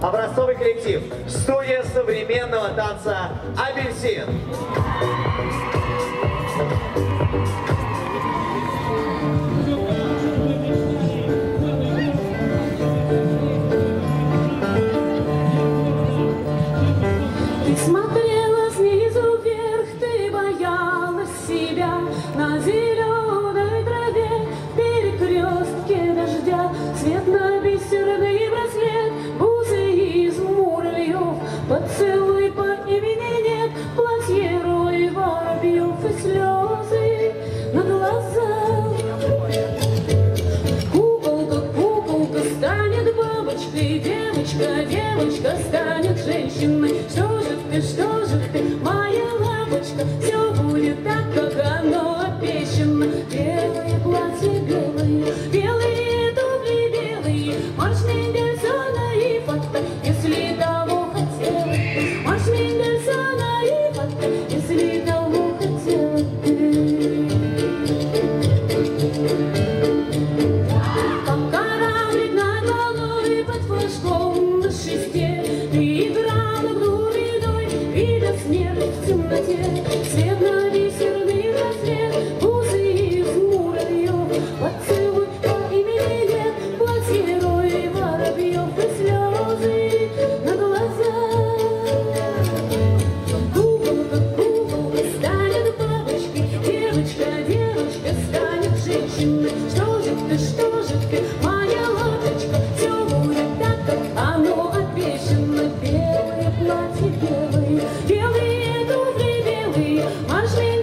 образцовый коллектив, студия современного танца «Апельсин». Смотрела снизу вверх, ты боялась себя на земле. Поцелуй по имени нет, платье рой, воробьев и слезы на глазах. Куколка, куколка станет бабочкой, девочка, девочка станет женщиной. Что же ты, что же под флажком на шесте. Ты играла грудой, видя снег в темноте. Honestly,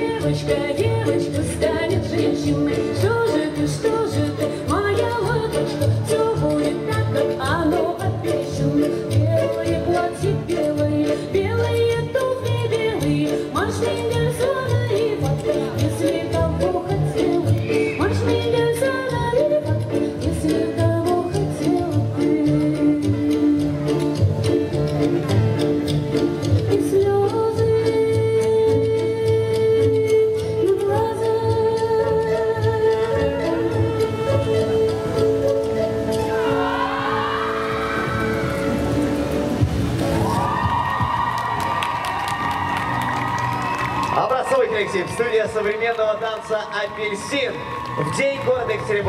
девочка, девочка станет женщиной. Что же ты, что Танцуй, коллектив! Студия современного танца «Апельсин» в День города Екатеринбург.